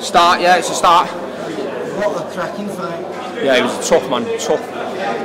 Start, yeah, it's a start. What a cracking fight. Yeah, he was tough, man, tough.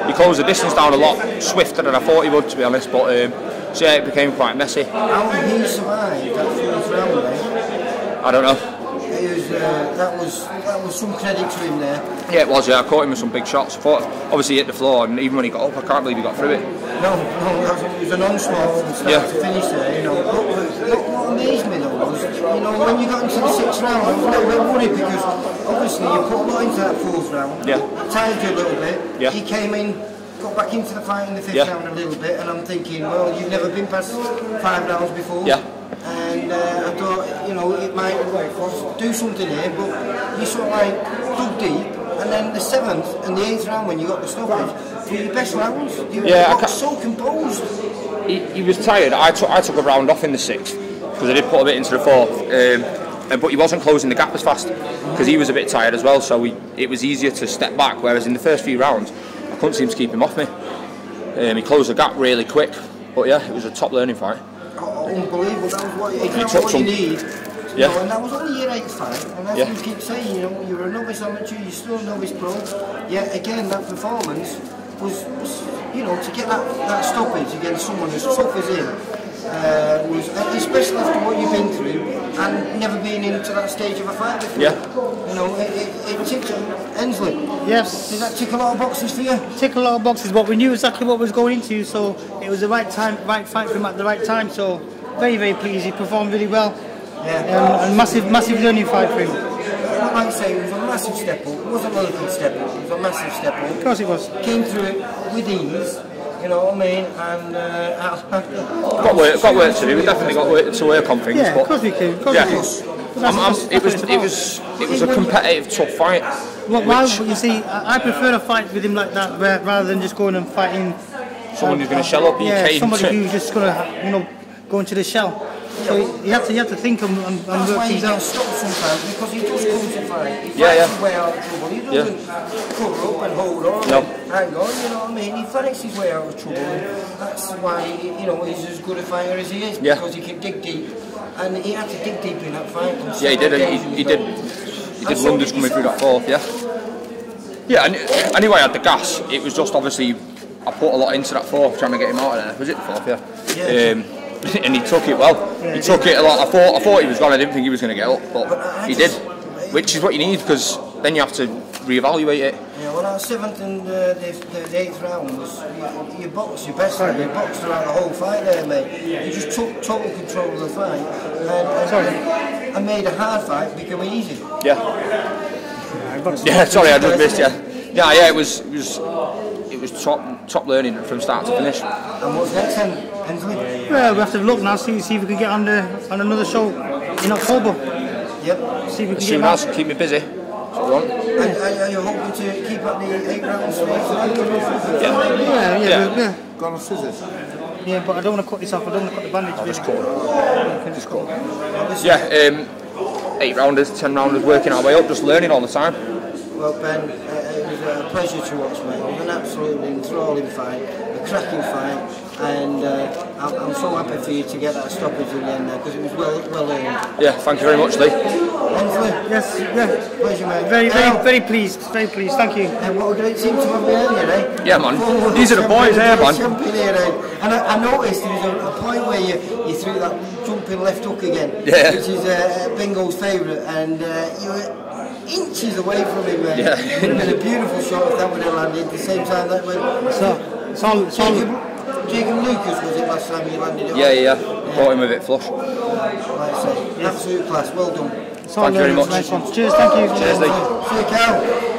He closed the distance down a lot swifter than I thought he would, to be honest. But um, so yeah, it became quite messy. How did he survived that round, eh? I don't know. Was, uh, that was that was some credit to him there. Yeah, it was. Yeah, I caught him with some big shots. I thought, obviously, he hit the floor, and even when he got up, I can't believe he got through it. No, no, it was an onslaught from start Yeah. to finish there. You know, but, but what amazed me though was, you know, when you got into the sixth round, I was a little bit worried because obviously you put a lot into that fourth round. Yeah. Tired you a little bit. Yeah. He came in. Got back into the fight in the fifth Yeah. round a little bit, and I'm thinking, well, you've never been past five rounds before. Yeah. And uh, I thought, you know, it might do something here, but you sort of like dug deep, and then the seventh and the eighth round when you got the stoppage were your best rounds. You Yeah, got so composed. He, he was tired. I took I took a round off in the sixth because I did put a bit into the fourth. Um, and- but he wasn't closing the gap as fast because he was a bit tired as well. So we, it was easier to step back. Whereas in the first few rounds, I couldn't seem to keep him off me. Um, he closed the gap really quick. But yeah, it was a top learning fight. Oh, unbelievable. That was what, exactly what you need. Yeah. And that was only your eighth fight. And as Yeah. you keep saying, you know, you're a novice amateur, you're still a novice pro. Yet again, that performance was, was you know, to get that, that stoppage against someone as tough as him. Uh, especially after what you've been through and never been into that stage of a fight before. Yeah. You know, it, it, it ticked Ensley. Yes. Did that tick a lot of boxes for you? Tick a lot of boxes, but we knew exactly what was going into, so it was the right time, right fight for him at the right time. So very, very pleased. He performed really well, Yeah. um, and massive, massive learning fight for him. Like I say, it was a massive step up. It wasn't a little step up. It was a massive step up. Of course, it was. came through it with ease, you know what I mean? And uh, Got work, got work to do. We definitely got work to work on things. Yeah, but of course we can. Of course Yeah. we can. But I'm, I'm, that's- it was it was it was a competitive, tough fight. Well, why, which you see, I I prefer a fight with him like that where, rather than just going and fighting. someone who's going to shell up. Yeah, somebody to, who's just going to, you know, go into the shell. So you have to, you have to think and, and, and That's work why he things out. gets stopped sometimes because he does come to fight. He fights Yeah, yeah. his way out of trouble. He doesn't cover up and hold on. No. and Hang on, you know what I mean? He fights his way out of trouble. That's why you know he's as good a fighter as he is Yeah. because he can dig deep. And he had to dig deep in that fight. Yeah, he did. He, he did. He did so wonders coming through that fourth. Yeah. Yeah. And anyway, I had the gas. It was just obviously I put a lot into that fourth, trying to get him out of there. Was it the fourth? Yeah. Yeah. Um, and he took it well. he took it a lot. I thought I thought he was gone. I didn't think he was going to get up, But but I he did. Which is what you need because then you have to reevaluate it. Yeah, well, that seventh and uh, the, the, the eighth round was you, you boxed your best. You boxed throughout the whole fight there, mate. You just took total control of the fight and, and, and made a hard fight become easy. Yeah. Yeah. Sorry, I just missed you. Yeah. Yeah. It was. It was. It was top top learning from start to finish. And what's next then, Hensley? Well, we have to look now, see, see if we can get on the on another show in October. Yep. See if we can As get soon as keep me busy. That's what I want. And are, are you hoping to keep up the eight rounds? Yeah. Yeah, yeah, Yeah. yeah. yeah. Got on scissors. Yeah, but I don't want to cut this off. I don't want to cut the bandage. I'll just really. cut. Okay, just cut. Yeah, um, eight rounders, ten rounders, working our way up, just learning all the time. Well, Ben, uh, it was a pleasure to watch, mate. It was an absolutely enthralling fight, a cracking fight, and uh, I'm, I'm so happy for you to get that stoppage in the end there because it was well, well earned. Yeah, thank you very much, Lee. Hensley, Yes, yeah. pleasure, mate. Very, Now, very, very pleased. Very pleased. Thank you. And what a great team to have behind you, eh? Yeah, man. Former These are the boys here, man. Champion here, eh? And I, I noticed there was a, a point where you, you threw that jumping left hook again, Yeah. which is uh, Bingo's favourite, and uh, you were inches away from him. Uh, Yeah. it would have been a beautiful shot if that would have landed at the same time that went. So, it's all, it's all, Jacob, Jacob Lucas was it last time he landed it? Yeah, yeah, yeah. Brought him a bit flush. Like I say, absolute class. Well done. it's Thank you very much. Nice. Cheers. Thank you. Cheers, Lee. See you, Cal.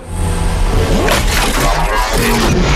Hey!